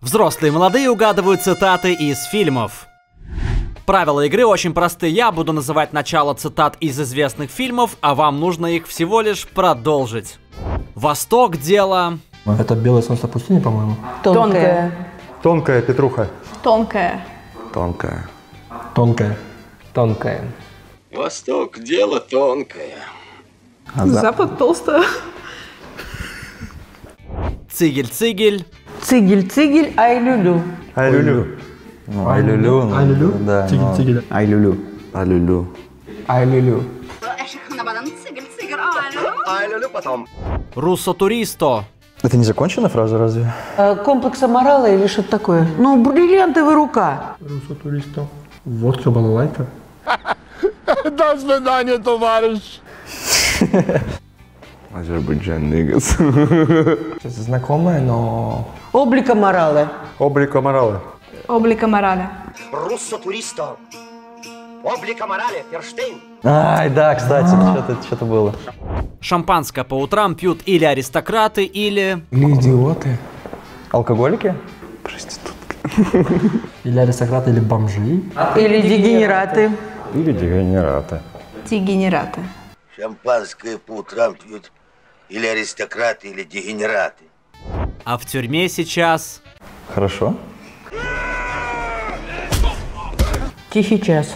Взрослые и молодые угадывают цитаты из фильмов. Правила игры очень простые. Я буду называть начало цитат из известных фильмов, а вам нужно их всего лишь продолжить. Восток дело. Это белое солнце пустыни, по-моему. Тонкая. Тонкая Петруха. Тонкая. Тонкая. Тонкая. Тонкая. Восток – дело тонкое. Запад толстая. Цигель-цигель. Цигель-цигель, ай-люлю. Ай-люлю. Ну, ай-люлю. ну, Ай-люлю? Да, Тигель, но- тигель. Ай-люлю. Ай-люлю. Ай-лю-лю. Ай-люлю потом. Руссо-туристо. Это не законченная фраза разве? Э, Комплекс Аморала или что-то такое? Ну, бриллиантовая рука. Русо туристов. Водка балалайка. Азербайджан нигас. Знакомое, но... Облик Аморала. Облика морала. Облика морали. Руссо туристо. Облика морали. Ферштейн. Ай, да, кстати, что-то что-то было. Шампанское по утрам пьют или аристократы, или... Или идиоты. Алкоголики? Или аристократы, или бомжи. Или дегенераты. Или дегенераты. Дегенераты. Шампанское по утрам пьют или аристократы, или дегенераты. А в тюрьме сейчас... Хорошо. Тихий час.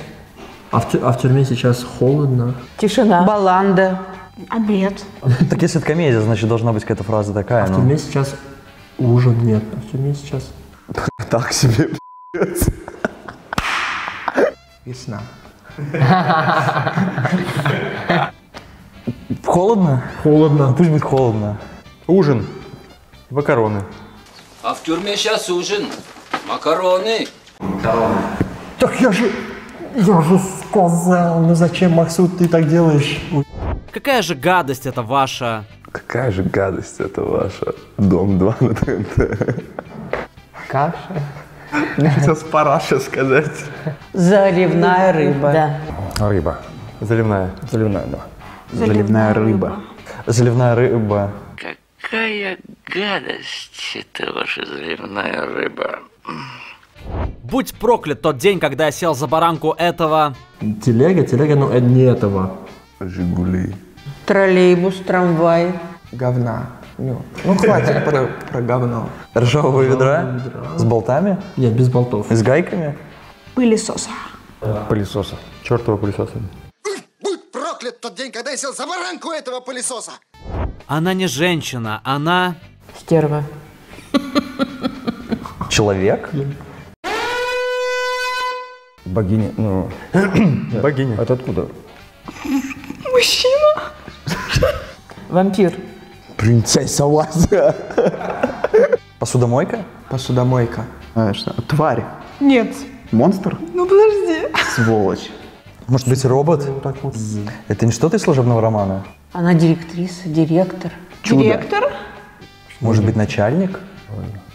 А в, а в тюрьме сейчас холодно. Тишина. Баланда. Обед. Так если это комедия, значит должна быть какая-то фраза такая. В ну. тюрьме сейчас ужин нет. А в тюрьме сейчас... Так себе. Весна. Холодно? Холодно. Пусть будет холодно. Ужин. Макароны. А в тюрьме сейчас ужин. Макароны. Так я же... Я же сказал, ну зачем, Максут, ты так делаешь? Какая же гадость это ваша... Какая же гадость это ваша. Дом 2 на ТНТ. Каша. Хотел с параша сказать. Заливная рыба. Да. Рыба. Заливная. Заливная, да. Заливная рыба. Заливная рыба. Какая гадость это ваша заливная рыба. Будь проклят тот день, когда я сел за баранку этого... Телега, телега, ну это не этого. Жигули. Троллейбус, трамвай. Говна. Ну, ну хватит про, про говно. Ржавого ведра? С болтами? Нет, без болтов. И с гайками? Пылесоса. Пылесоса. Чертова пылесоса. Тот день, когда я сел за баранку этого пылесоса. Она не женщина, она... Стерва. Человек? Богиня, ну... Богиня. Это откуда? Вампир. Принцесса Лаза. Посудомойка? Посудомойка. А, что? Тварь. Нет. Монстр? Ну подожди. Сволочь. Может быть, робот? Это не что-то из служебного романа? Она директриса, директор. Директор. Может быть, начальник?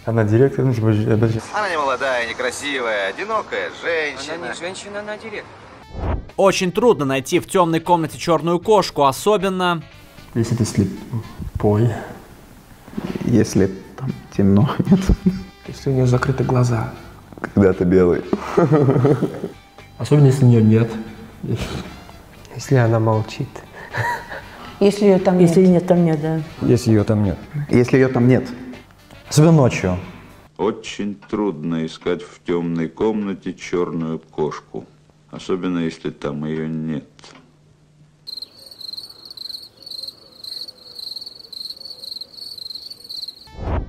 Она директор, ну типа, подожди. Она не молодая, некрасивая, одинокая женщина. Она не женщина, она директор. Очень трудно найти в темной комнате черную кошку, особенно... Если ты слепой. Если там темно, нет. Если у нее закрыты глаза. Когда-то белый. Особенно, если у нее нет. Если она молчит. Если ее там Если нет. там нет, да. Если ее там нет. Если ее там нет. Особенно ночью. Очень трудно искать в темной комнате черную кошку, особенно если там ее нет.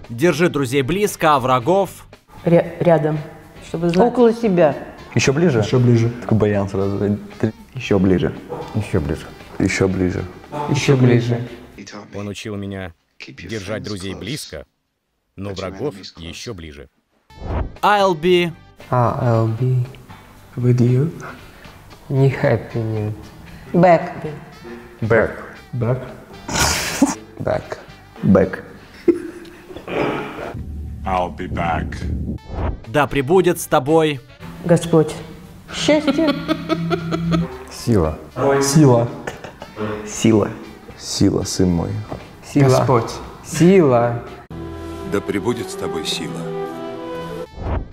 Держи друзей близко, а врагов... Ря- рядом. Чтобы знать. Около себя. Еще ближе? Еще ближе. Такой баян сразу. Еще ближе. Еще ближе. Еще ближе. Еще ближе. Он учил меня держать друзей близко, но врагов еще ближе. I'll be... А, I'll be with you. Не happy, нет. Back. Back. Back. Back. Back. I'll be back. Да пребудет с тобой... Господь. Счастье. Сила. Сила. Сила. Сила, сын мой. Сила. Господь. Сила. Да пребудет с тобой сила.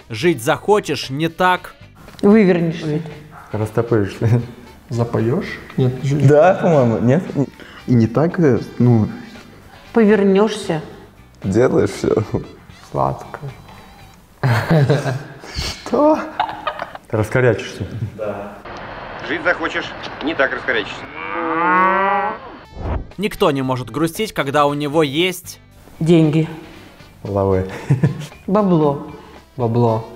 Жить захочешь, не так. Вывернешься. Растопыришься. Запоешь? Нет, Да, по-моему, нет? И не так, э, ну, Повернешься. Делаешь все. Сладко. что? Раскорячишься. Жить захочешь, не так раскорячишься. Никто не может грустить, когда у него есть... Деньги. Лаве. Бабло. Бабло.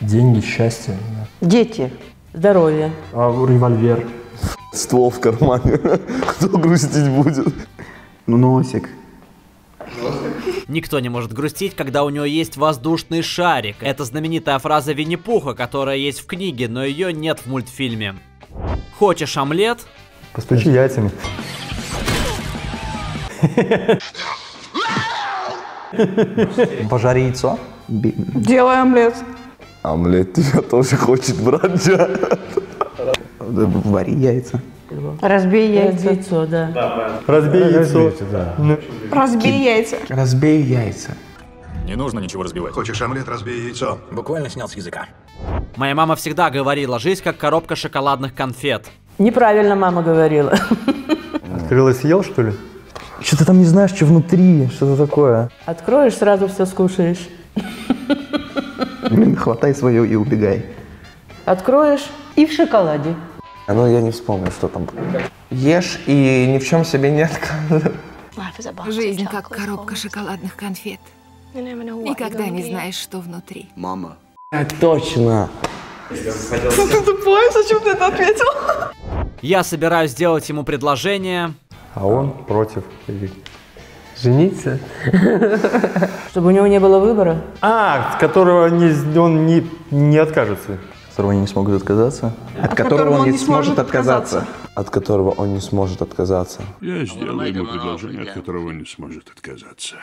деньги, счастье. да. Дети. Здоровье. А револьвер. Ствол в кармане. Кто грустить будет? Ну, носик. Никто не может грустить, когда у него есть воздушный шарик. Это знаменитая фраза Винни-Пуха, которая есть в книге, но ее нет в мультфильме. Хочешь омлет? Постучи яйцами. Пожари яйцо. Делай омлет. Омлет тебя тоже хочет, братья. Вари яйца. Разбей яйца. Яйцо, да. Разбей яйцо. Разбей яйца. Разбей яйца. Не нужно ничего разбивать. Хочешь омлет, разбей яйцо. Буквально снял с языка. Моя мама всегда говорила, жизнь как коробка шоколадных конфет. Неправильно мама говорила. Открыл и съел, что ли? Что ты там не знаешь, что внутри, что это такое? Откроешь, сразу все скушаешь. Блин, хватай свое и убегай. Откроешь И в шоколаде. А ну я не вспомню, что там. Ешь и ни в чем себе не отказывай. Жизнь как коробка шоколадных конфет. Никогда не знаешь, что внутри. Мама. Точно. Ты тупой, зачем ты это ответил? Я собираюсь сделать ему предложение. А он против. Жениться? Чтобы у него не было выбора. А, с которого не, он не, не откажется. От которого они не смогут отказаться? От которого он не сможет отказаться. От которого он не сможет отказаться. Я сделаю ему предложение, от которого он не сможет отказаться.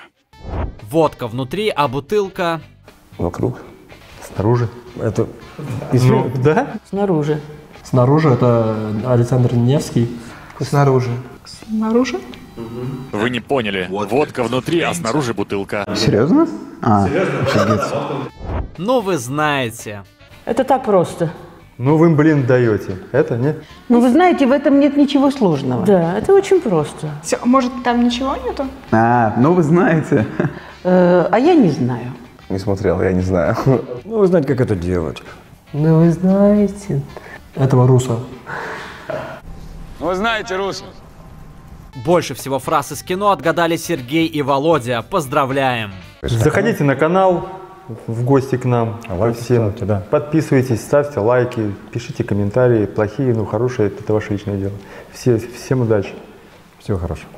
Водка внутри, а бутылка... Вокруг. Снаружи. Это... Ну, да? Снаружи. Снаружи это Александр Невский. Снаружи. Снаружи? Вы не поняли. Водка внутри, а снаружи бутылка. Серьезно? А, офигеть. Ну, вы знаете. Это так просто. Ну вы, блин, даете. Это, нет? Ну, вы знаете, в этом нет ничего сложного. Да, это очень просто. Все, может, там ничего нету? А, ну вы знаете. Э, а я не знаю. Не смотрел, я не знаю. Ну вы знаете, как это делать. Ну вы знаете. Этого руса. Вы знаете, Рус. Больше всего фраз из кино отгадали Сергей и Володя. Поздравляем! Заходите на канал, в гости к нам. лайки Всем. ставьте, да. Подписывайтесь, ставьте лайки, пишите комментарии. Плохие, ну хорошие, это ваше личное дело. Все, всем удачи. Всего хорошего.